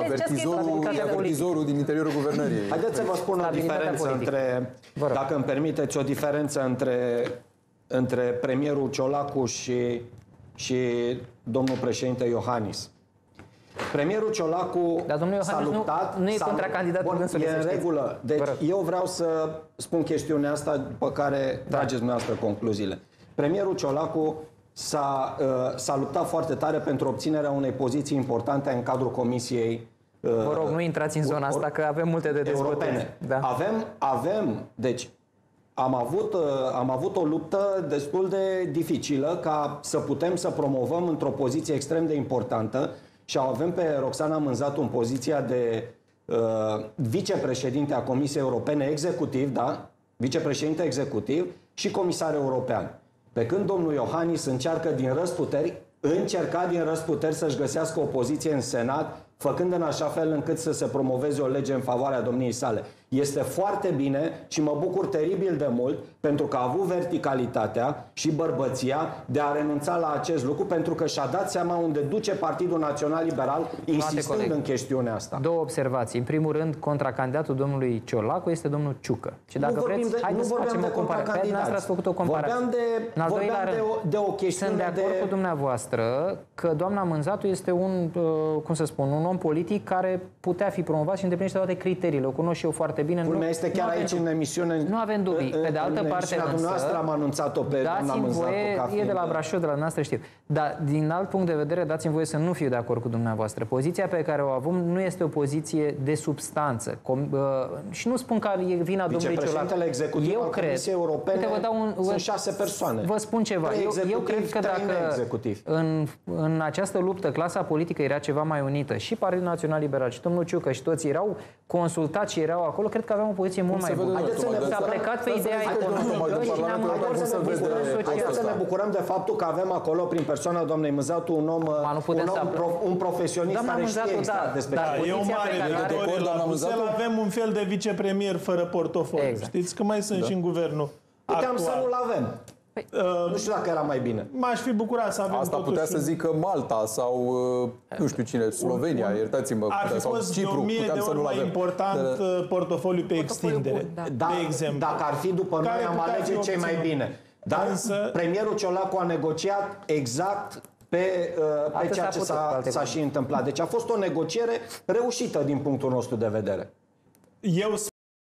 e avertizorul, e avertizorul din interiorul guvernării. Haideți să vă spun o diferență între, dacă îmi permiteți, o diferență între, între premierul Ciolacu și, și domnul președinte Iohannis. Premierul Ciolacu Dar domnul s-a Iohannis luptat... nu, nu e s-a- contracandidatul Bun, dânsului, E să în știți. regulă. Deci Vă rog. eu vreau să spun chestiunea asta, după care Da. trageți dumneavoastră concluziile. Premierul Ciolacu s-a, uh, s-a luptat foarte tare pentru obținerea unei poziții importante în cadrul Comisiei uh, Vă rog, nu intrați în zona asta, că avem multe de dezbătut. europene. Da. Avem, avem, deci am avut, uh, am avut o luptă destul de dificilă ca să putem să promovăm într-o poziție extrem de importantă și o avem pe Roxana Mânzatu în poziția de uh, vicepreședinte a Comisiei Europene executiv, da? Vicepreședinte executiv și comisar european. Pe când domnul Iohannis încearcă din răsputeri, încerca din răsputeri să-și găsească o poziție în Senat, făcând în așa fel încât să se promoveze o lege în favoarea domniei sale. Este foarte bine și mă bucur teribil de mult pentru că a avut verticalitatea și bărbăția de a renunța la acest lucru pentru că și-a dat seama unde duce Partidul Național Liberal insistând coleg. în chestiunea asta. Două observații. În primul rând, contracandidatul domnului Ciolacu este domnul Ciucă. Și dacă nu vorbim vreți, de, haideți nu să vorbeam facem de o comparație. Pe contracandidați. Dumneavoastră ați făcut o comparație. Vorbeam de, În al vorbeam doilea de, rând, o, de o chestiune Sunt de acord de... cu dumneavoastră că doamna Mânzatu este un, uh, cum să spun, un om politic care putea fi promovat și îndeplinește toate criteriile. O cunosc și eu foarte bine. Culmea este chiar nu avem aici dubii. în emisiune. Nu avem dubii. Pe de altă în parte, emisiunea însă, dumneavoastră am anunțat-o pe doamna Dați-mi Mânzatu voie, ca e fiind... de la Brașov, de la noastră știu. Dar din alt punct de vedere, dați-mi voie să nu fiu de acord cu dumneavoastră. Poziția pe care o avem nu este o poziție de substanță. Com, uh, și nu spun că e vina domnului Ciolacu. Vicepreședintele executiv Eu al cred. Comisiei Europene Uite, vă dau un, sunt vă- șase persoane. Vă spun ceva. Trei Eu, eu executivi, cred că trei dacă neexecutivi. în, în această luptă clasa politică era ceva mai unită și Partidul Național Liberal și domnul Ciucă și toți erau consultați și erau acolo, cred că aveam o poziție mult mai se vede, bună. Haideți să ne S-a bucurăm- plecat pe Haideți să ideea ne bucurăm, economică domnule, și ne-am Parlamentul întors Haideți să, pe ne vede bucurăm bucurăm, social. haideți să ne bucurăm de faptul că avem acolo, prin persoana doamnei Măzatu, un om, Ma, nu putem un, om să- pro, un profesionist Doamna care Mânzatu, știe exact da, despre da, ce Da, e o poziția mare pe care o are- victorie acord, la doamna Bruxelles. Mânzatu? Avem un fel de vicepremier fără portofoliu. Exact. Știți că mai sunt și în guvernul Puteam să actual. nu-l avem. Uh, Nu știu dacă era mai bine. M-aș fi bucurat să avem Asta totuși putea să un- zică Malta sau, uh, nu știu cine, Slovenia, iertați-mă, Ar putea, fi sau fost de Cipru, o mie puteam de să ori nu-l mai avem. important Da, da. uh, portofoliu pe extindere, bun, da. Da, de exemplu. Dacă ar fi după noi, Care am putea alege fi cei mai obținut. bine. Dar Însă- premierul Ciolacu a negociat exact pe, uh, pe Atât ceea s-a ce putut, cu s-a, alte s-a cuvinte. și întâmplat. Deci a fost o negociere reușită din punctul nostru de vedere. Eu